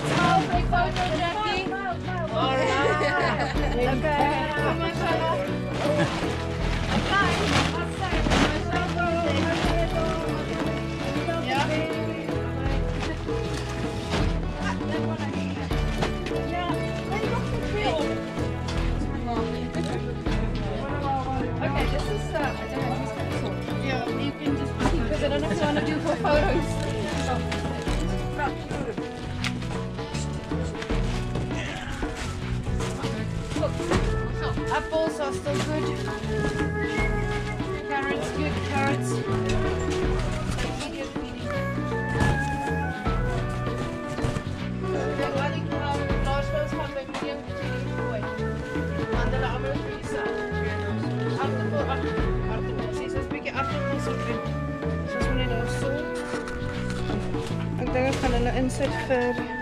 take Jackie. Okay. asseblief. Soos moet dit daar so. Ek dink ek gaan hulle insit vir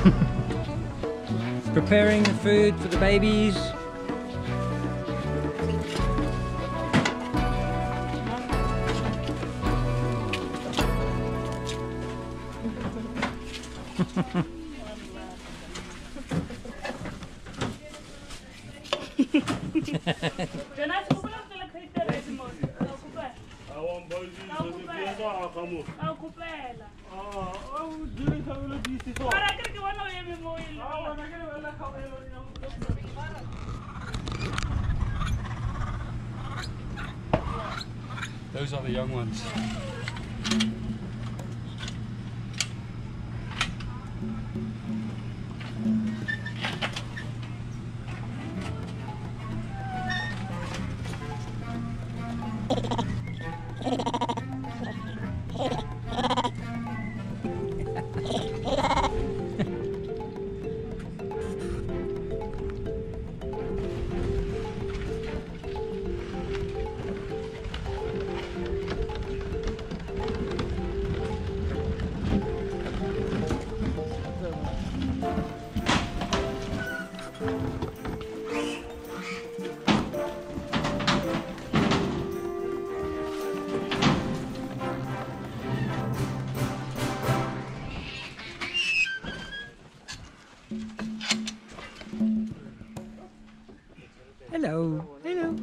Preparing the food for the babies. Those are the young ones. Ha ha ha. Hello. Hello.